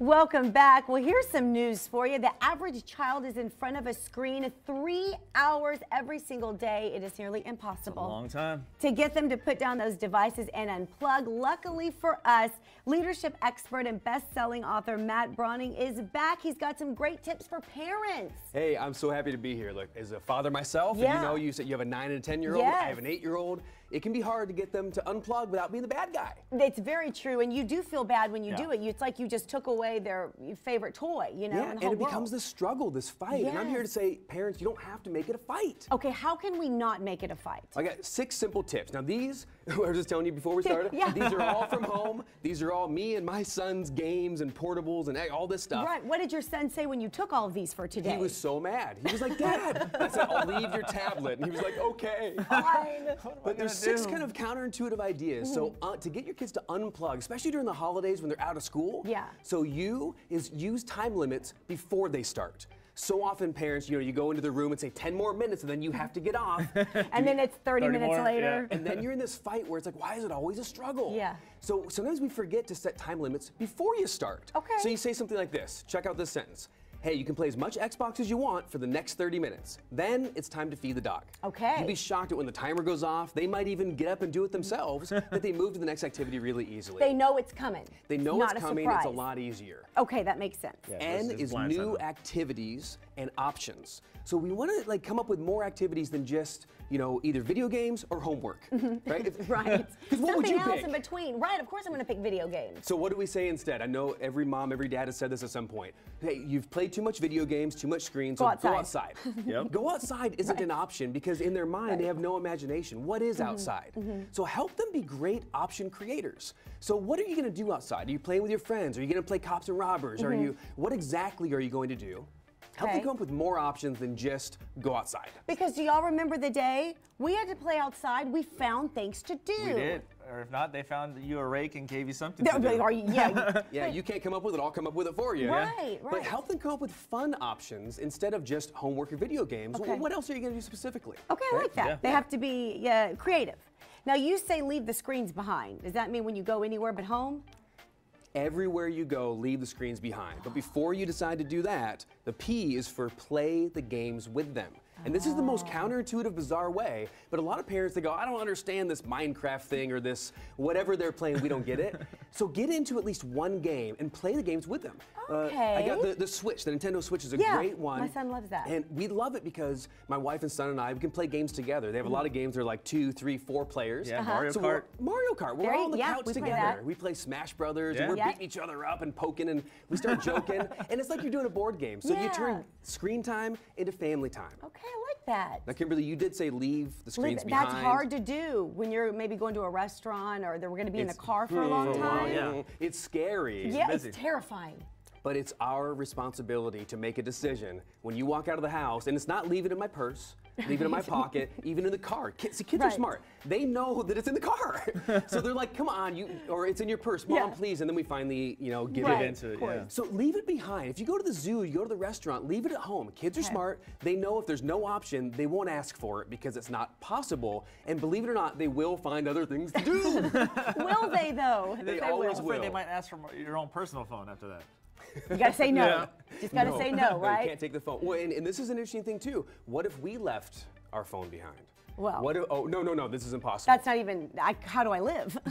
Welcome back. Well, here's some news for you. The average child is in front of a screen three hours every single day. It is nearly impossible. long time. To get them to put down those devices and unplug. Luckily for us, leadership expert and best-selling author Matt Brauning is back. He's got some great tips for parents. Hey, I'm so happy to be here. Look, as a father myself, Yeah. and you know, you said you have a nine and a 10 year old, Yes. I have an eight year old. It can be hard to get them to unplug without being the bad guy. It's very true, and you do feel bad when you do it. You- It's like you just took away their favorite toy, you know, yeah, and whole it becomes this struggle, this fight. And I'm here to say, parents, you don't have to make it a fight. Okay, how can we not make it a fight? I got six simple tips. Now these, I was just telling you before we started, Yeah. these are all from home. These are all me and my son's games and portables and all this stuff. Right. What did your son say when you took all of these for today? He was so mad. He was like, Dad. I said, I'll leave your tablet. And he was like, okay. fine. But there's six kind of counterintuitive ideas. So uh, to get your kids to unplug, especially during the holidays when they're out of school. Yeah. So you is use time limits before they start. So often parents, you know, you go into the room and say 10 more minutes and then you have to get off. and then it's 30, 30 minutes more, later. and then you're in this fight where it's like, why is it always a struggle? Yeah. So sometimes we forget to set time limits before you start. Okay. So you say something like this. Check out this sentence. Hey, you can play as much Xbox as you want for the next 30 minutes. Then it's time to feed the dog. Okay. You'd be shocked at when the timer goes off. They might even get up and do it themselves, that they move to the next activity really easily. They know it's coming. They know Not it's coming. surprise. It's a lot easier. Okay, that makes sense. N versus is new activities and options. So we want to like come up with more activities than just you know either video games or homework, right? If-. Right. 'Cause what would you else pick? in between. Right, of course I'm going to pick video games. So what do we say instead? I know every mom, every dad has said this at some point. Hey, you've played too much video games, too much screen, so Go outside. go outside. Yep. Go outside isn't an option because in their mind they have no imagination. What is Mm-hmm. outside? So help them be great option creators. So what are you going to do outside? Are you playing with your friends? Are you going to play cops and robbers? Are you what exactly are you going to do? Help them Mm-hmm. Come up with more options than just go outside. Because do y'all remember the day we had to play outside? We found things to do. We did. Or if not, they found you a rake and gave you something They're to do. Are you, yeah. Yeah, you can't come up with it. I'll come up with it for you. Right, But right. help them come up with fun options instead of just homework or video games. Okay. Well, what else are you going to do specifically? Okay, I like that. Yeah. They have to be uh, creative. Now, you say leave the screens behind. Does that mean when you go anywhere but home? Everywhere you go, leave the screens behind. But before you decide to do that, the P is for play the games with them. And this is the most counterintuitive, bizarre way. But a lot of parents, they go, I don't understand this Minecraft thing or this whatever they're playing, we don't get it. so get into at least one game and play the games with them. Uh, I got the, the Switch, the Nintendo Switch is a Yeah, great one. my son loves that. And we love it because my wife and son and I, we can play games together. They have a lot of games that are like two, three, four players. Yeah, Uh-huh. Mario so Kart. Mario Kart. We're There all on the yeah, couch we play together. We play Smash Brothers Yeah. and we're beating each other up and poking and we start joking. and it's like you're doing a board game. So you turn screen time into family time. Okay, I like that. Now, Kimberly, you did say leave the screens Leave- behind. That's hard to do when you're maybe going to a restaurant or they're going to be in the car for a long for a while, time. yeah. It's scary. Yeah, busy. it's terrifying. But it's our responsibility to make a decision when you walk out of the house, and it's not leave it in my purse, leave it in my pocket, even in the car. Kids, see, kids are smart. They know that it's in the car, so they're like, "Come on, you," or it's in your purse, mom, Yeah. please. And then we finally, you know, give Right, it into it, yeah. So leave it behind. If you go to the zoo, you go to the restaurant, leave it at home. Kids are smart. They know if there's no option, they won't ask for it because it's not possible. And believe it or not, they will find other things to do. Will they though? They I'm always afraid they might ask for your own personal phone after that. You gotta say no. Yeah. Just gotta say no, You right? can't take the phone. Well, and, and this is an interesting thing too. What if we left our phone behind? Well- what if? Oh no, no, no. This is impossible. That's not even. I, how do I live?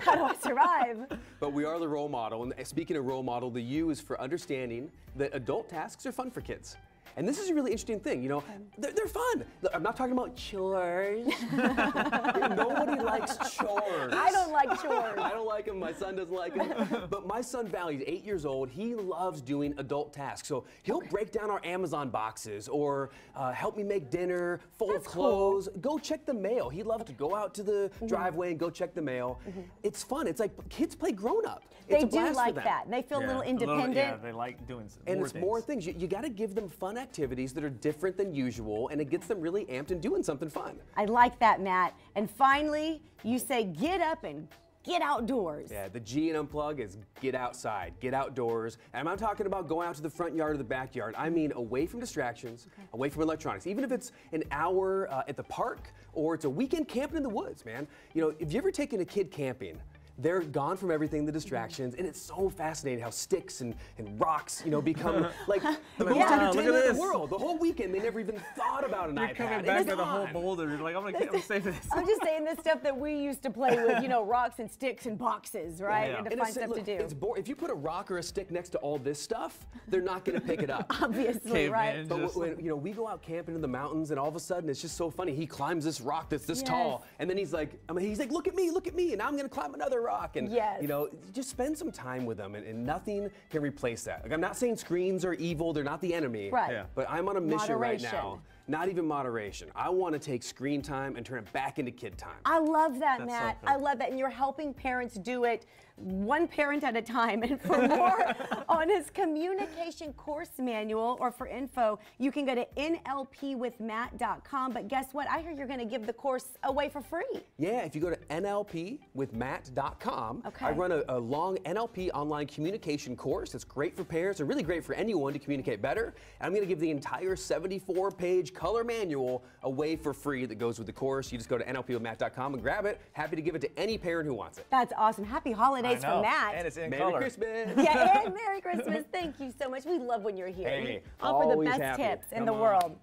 how do I survive? But we are the role model. And speaking of role model, the U is for understanding that adult tasks are fun for kids. And this is a really interesting thing, you know, they're, they're fun. I'm not talking about chores. Nobody likes chores. I don't like chores. I don't like them, My son doesn't like them. But my son Val, he's eight years old. He loves doing adult tasks. So he'll break down our Amazon boxes or uh, help me make dinner, fold That's cool. clothes, go check the mail. He loves to go out to the Mm-hmm. driveway and go check the mail. It's fun. It's like kids play grown up. It's They a do blast for like them. that. They feel a little independent. yeah, they like doing s- And more it's things. more things. You, you got to give them fun activities that are different than usual, and it gets them really amped and doing something fun. I like that, Matt. And finally, you say get up and get outdoors. Yeah, the G in unplug is get outside, get outdoors. And I'm not talking about going out to the front yard or the backyard. I mean away from distractions, away from electronics. Even if it's an hour uh, at the park or it's a weekend camping in the woods, man. You know, have you ever taken a kid camping? They're gone from everything, the distractions, and it's so fascinating how sticks and, and rocks, you know, become like the most wow, look entertainment in the world. The whole weekend, they never even thought about an You're iPad. coming back with a whole boulder. You're like, I'm gonna, I'm gonna save this. I'm just saying the stuff that we used to play with, you know, rocks and sticks and boxes, right? Yeah. And to And find stuff look, to do. It's bo- if you put a rock or a stick next to all this stuff, they're not going to pick it up. Obviously, Caveman. right? But when, you know, we go out camping in the mountains, and all of a sudden, it's just so funny. He climbs this rock that's this Yes. tall, and then he's like, I mean, he's like, look at me, look at me, and now I'm gonna climb another rock. And Yes. you know, just spend some time with them, and, and nothing can replace that. Like, I'm not saying screens are evil; they're not the enemy. Right. Yeah. But I'm on a mission right now. Not even moderation. I want to take screen time and turn it back into kid time. I love that, That's Matt. so cool. I love that. And you're helping parents do it one parent at a time. And for more on his communication course manual or for info, you can go to nlpwithmatt.com. But guess what? I hear you're going to give the course away for free. Yeah, if you go to nlpwithmatt.com, Okay. I run a, a long NLP online communication course. It's great for parents and really great for anyone to communicate better. And I'm going to give the entire 74 page color manual away for free that goes with the course. You just go to nlpwithmatt.com and grab it. Happy to give it to any parent who wants it. That's awesome. Happy holidays I from Matt. And it's in Merry color. Christmas! yeah, and Merry Christmas. Thank you so much. We love when you're here. Hey, you offer the best happy. tips in the on. world.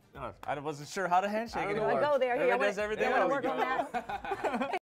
I wasn't sure how to handshake I don't anymore. I go there. Here, I wanna- does everything you wanna work on that?